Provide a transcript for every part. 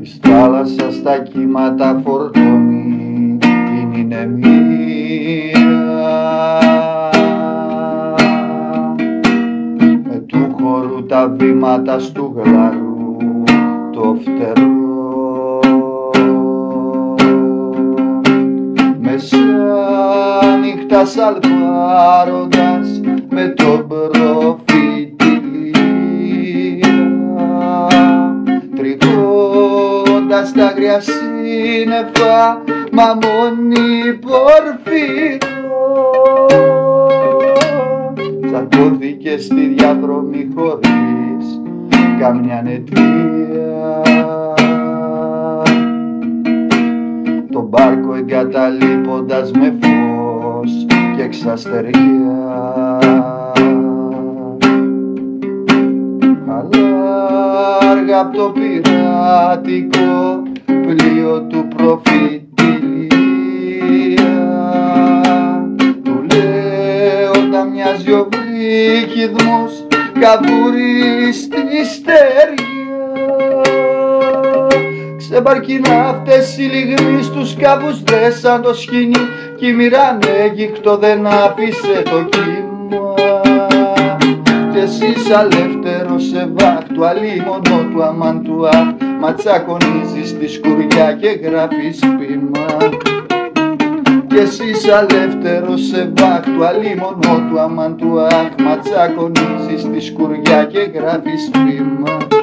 Της θάλασσας στα κύματα φορτώνει την ηνεμία με του χώρου τα βήματα στου γλαρού το φτερό. Μέσα νύχτα σαλπάροντας με τον προφήτη τριγώντας τα αγριά σύννεφα μα μόνη πορφύρο τσακώθηκε στη διαδρομή χωρίς καμιά αιτία τον μπάρκο εγκαταλείποντας με φως και εξαστεριά αλλά αργά απ' το πειρατικό πλοίο του προφητηλία του λέοντα μοιάζει ο βρύκιδμος καβούρι στη στεριά Ξεμπαρκινάφτες οι λιγμοί στους καβούς δέσαν το σκηνή κι η μοίρα έγκυκτο δεν άφησε το κύμα. Κι εσύ αλεύθερος σε βάχτου αλίμονο του αμαντουά μα τσακωνίζεις τη σκουριά και γράφεις πείμα. Κι εσύ αλεύθερος σε βάχτου αλίμονο του αμαντουά μα τσακωνίζεις τη σκουριά και γράφεις πείμα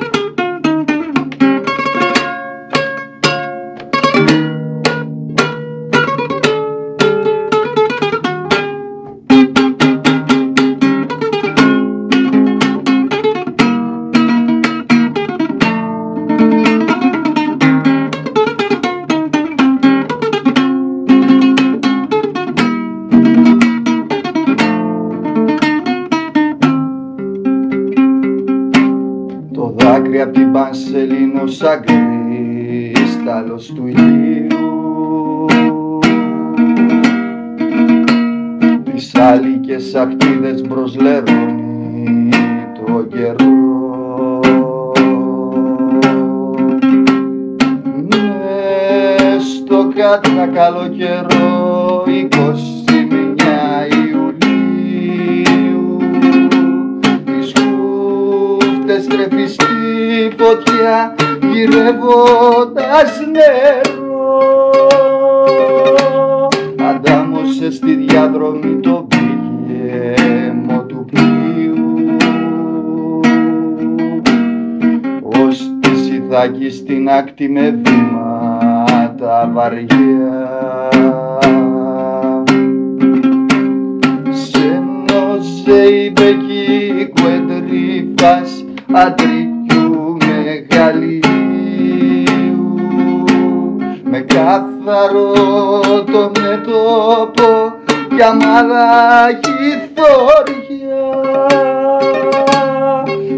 δάκρυ απ' την πανσελίνο σαν κρίσταλος του ηλίου. Τις άλικες ακτίδες μπρος λερώνει το καιρό. Ναι, στο κάτρα καλό καιρό είκοσι μια Ιουλίου τις κούφτες τρέφει στη φωτιά γυρεύοντας νερό αντάμωσε στη διαδρομή το πηγέμο του πλοίου. Ως τη σιδάκι στην άκτη με βήματα βαριά. Σε η κουεντρίφας αντρικιού μεγαλείου με κάθαρο το μέτωπο κι αμαράκι θωριά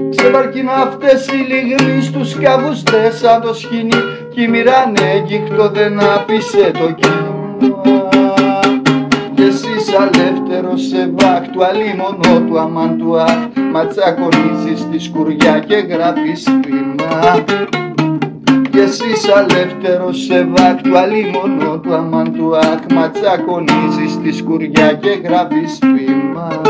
Ξεβαρκινάφτες οι λιγμοί στους καβούς σαν το σκηνή κι η μοίρα έγκυκτο δεν άφησε το κύμα κι εσύ αλεύθερος σε βάχτου αλίμονο του αμαντουά μα τσακωνίζεις τη σκουριά και γράφεις πείμα κι εσύ αλεύθερος σε βάχτου αλίμονο του αμαντουά μα τσακωνίζεις τη σκουριά και γράφεις πείμα